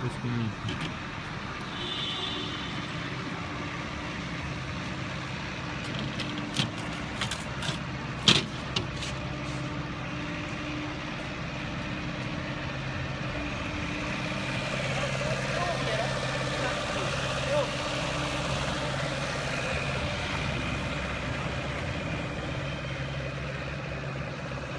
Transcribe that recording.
Depois